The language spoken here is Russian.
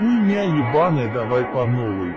У меня ебаная, давай по новой.